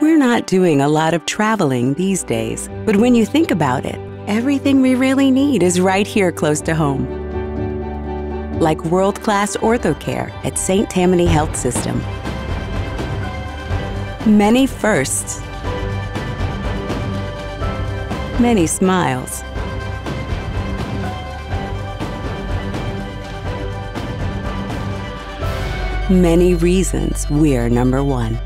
We're not doing a lot of traveling these days, but when you think about it, everything we really need is right here close to home. Like world class ortho care at St. Tammany Health System. Many firsts, many smiles. Many reasons we're number one.